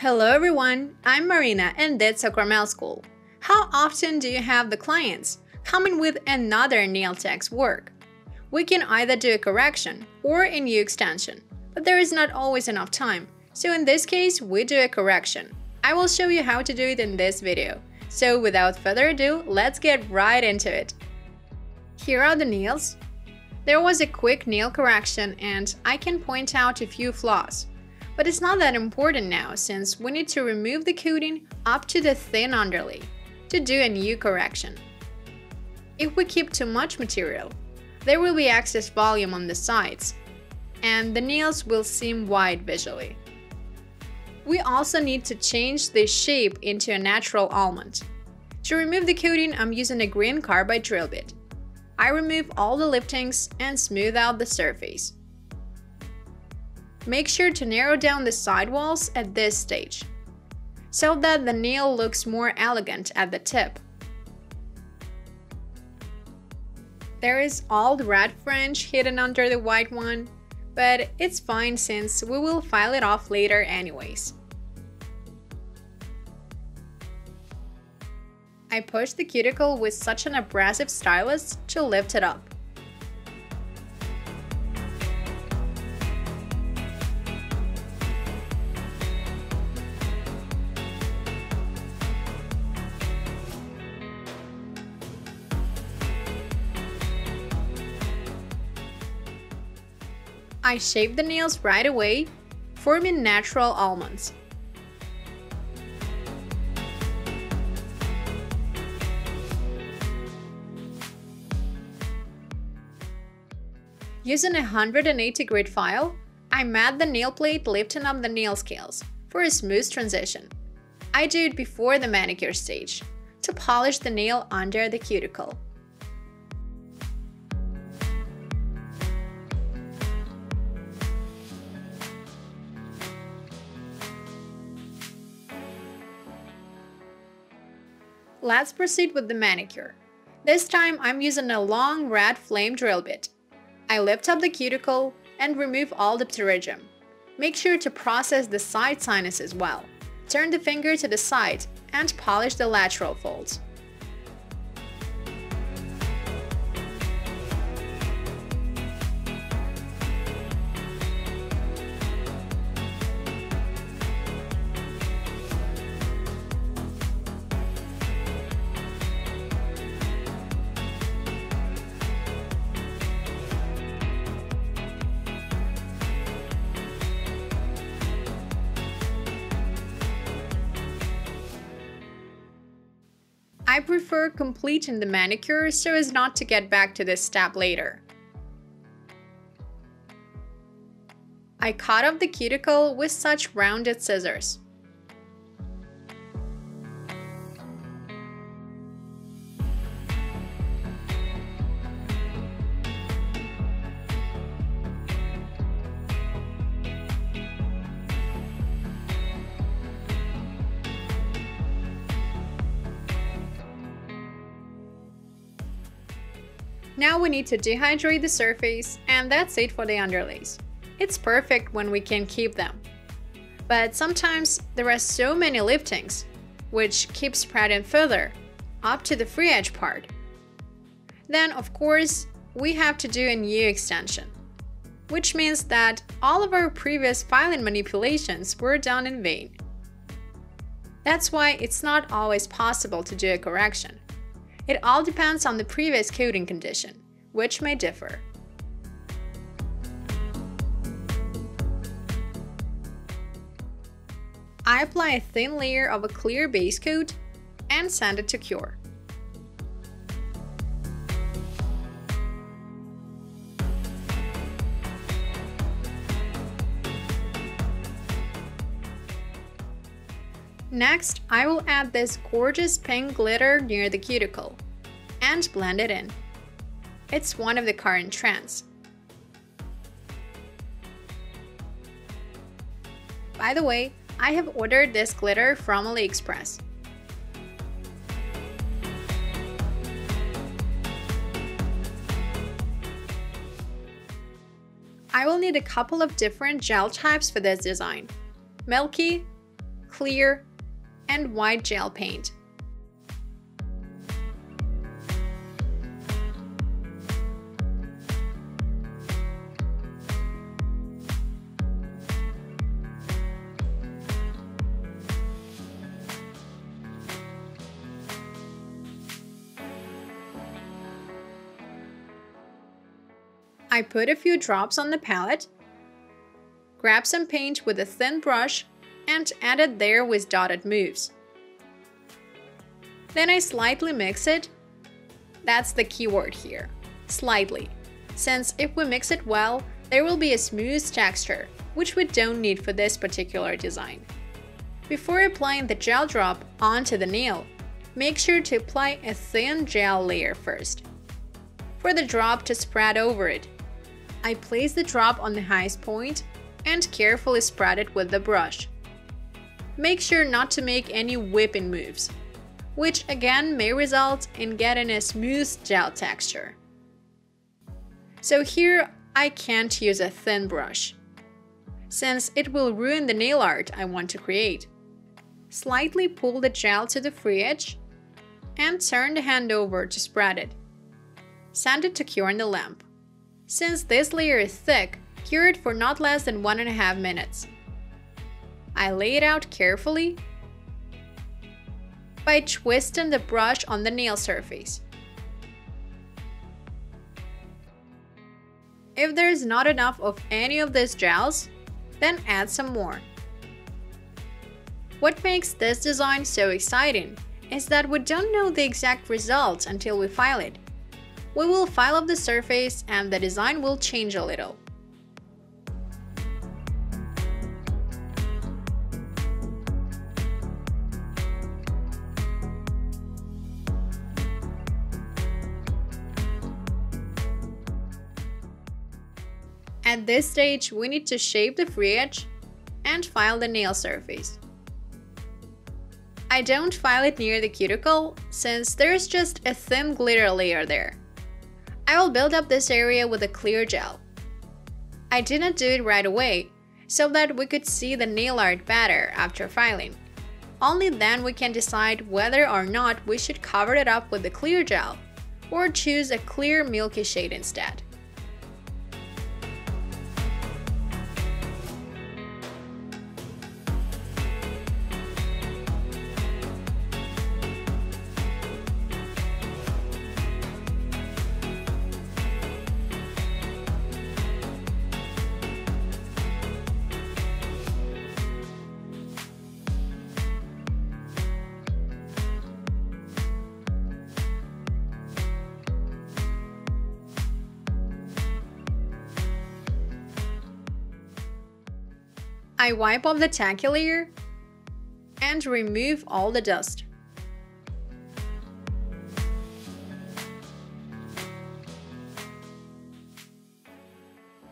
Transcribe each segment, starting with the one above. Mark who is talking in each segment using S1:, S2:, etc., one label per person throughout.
S1: Hello everyone, I'm Marina and that's Sakramel School. How often do you have the clients coming with another nail tech's work? We can either do a correction or a new extension, but there is not always enough time, so in this case we do a correction. I will show you how to do it in this video. So without further ado, let's get right into it. Here are the nails. There was a quick nail correction and I can point out a few flaws. But it's not that important now since we need to remove the coating up to the thin underlay to do a new correction. If we keep too much material, there will be excess volume on the sides, and the nails will seem wide visually. We also need to change the shape into a natural almond. To remove the coating, I'm using a green carbide drill bit. I remove all the liftings and smooth out the surface. Make sure to narrow down the sidewalls at this stage, so that the nail looks more elegant at the tip. There is old red fringe hidden under the white one, but it's fine since we will file it off later anyways. I push the cuticle with such an abrasive stylus to lift it up. I shape the nails right away, forming natural almonds. Using a 180 grit file, I mat the nail plate lifting up the nail scales for a smooth transition. I do it before the manicure stage, to polish the nail under the cuticle. Let's proceed with the manicure. This time I'm using a long red flame drill bit. I lift up the cuticle and remove all the pterygium. Make sure to process the side sinus as well. Turn the finger to the side and polish the lateral folds. I prefer completing the manicure so as not to get back to this step later. I cut off the cuticle with such rounded scissors. Now we need to dehydrate the surface and that's it for the underlays. It's perfect when we can keep them. But sometimes there are so many liftings, which keep spreading further, up to the free edge part. Then of course, we have to do a new extension, which means that all of our previous filing manipulations were done in vain. That's why it's not always possible to do a correction. It all depends on the previous coating condition, which may differ. I apply a thin layer of a clear base coat and send it to cure. Next, I will add this gorgeous pink glitter near the cuticle and blend it in. It's one of the current trends. By the way, I have ordered this glitter from AliExpress. I will need a couple of different gel types for this design. Milky, clear, and white gel paint. I put a few drops on the palette, grab some paint with a thin brush, and add it there with dotted moves. Then I slightly mix it. That's the keyword here, slightly, since if we mix it well, there will be a smooth texture, which we don't need for this particular design. Before applying the gel drop onto the nail, make sure to apply a thin gel layer first. For the drop to spread over it, I place the drop on the highest point and carefully spread it with the brush. Make sure not to make any whipping moves, which again may result in getting a smooth gel texture. So here I can't use a thin brush, since it will ruin the nail art I want to create. Slightly pull the gel to the free edge and turn the hand over to spread it. Send it to cure in the lamp. Since this layer is thick, cure it for not less than 1.5 minutes. I lay it out carefully by twisting the brush on the nail surface. If there is not enough of any of these gels, then add some more. What makes this design so exciting is that we don't know the exact results until we file it. We will file up the surface and the design will change a little. At this stage, we need to shape the free edge and file the nail surface. I don't file it near the cuticle since there's just a thin glitter layer there. I will build up this area with a clear gel. I didn't do it right away, so that we could see the nail art better after filing. Only then we can decide whether or not we should cover it up with the clear gel, or choose a clear milky shade instead. I wipe off the tacky layer and remove all the dust.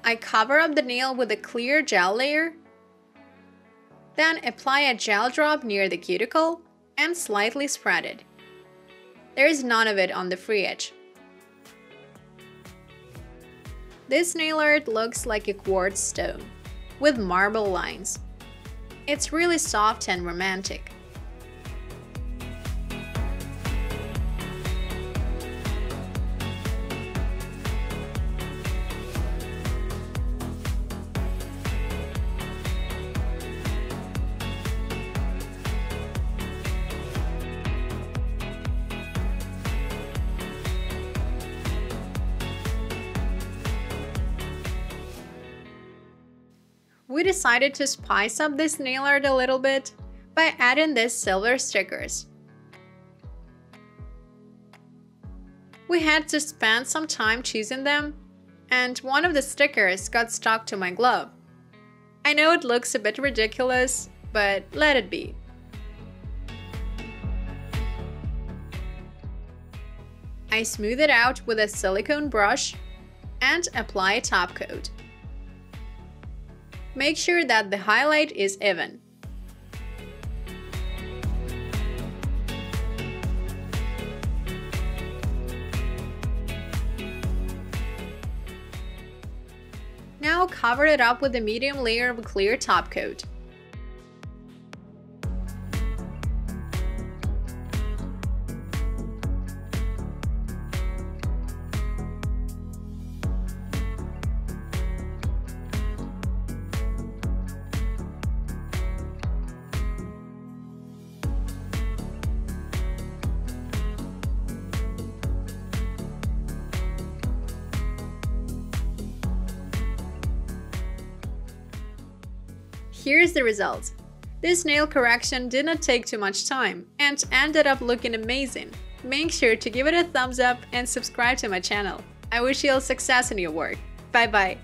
S1: I cover up the nail with a clear gel layer, then apply a gel drop near the cuticle and slightly spread it. There is none of it on the free edge. This nail art looks like a quartz stone with marble lines. It's really soft and romantic. We decided to spice up this nail art a little bit by adding these silver stickers. We had to spend some time choosing them, and one of the stickers got stuck to my glove. I know it looks a bit ridiculous, but let it be. I smooth it out with a silicone brush and apply a top coat. Make sure that the highlight is even. Now cover it up with a medium layer of clear top coat. Here's the result. This nail correction did not take too much time and ended up looking amazing. Make sure to give it a thumbs up and subscribe to my channel. I wish you all success in your work. Bye bye.